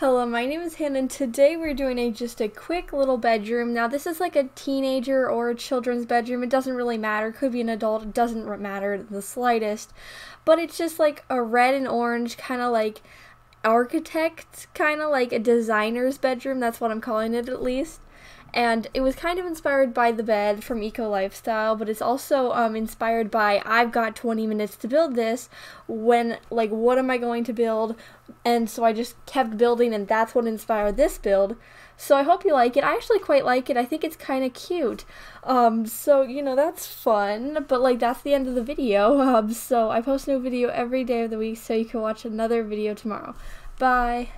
Hello, my name is Hannah and today we're doing a just a quick little bedroom. Now this is like a teenager or a children's bedroom. It doesn't really matter. Could be an adult. It doesn't matter the slightest. But it's just like a red and orange kind of like architect, kind of like a designer's bedroom. That's what I'm calling it at least and it was kind of inspired by the bed from Eco Lifestyle, but it's also um, inspired by I've got 20 minutes to build this. When like, what am I going to build? And so I just kept building, and that's what inspired this build. So I hope you like it. I actually quite like it. I think it's kind of cute. Um, so you know that's fun. But like that's the end of the video. Um, so I post a new video every day of the week, so you can watch another video tomorrow. Bye.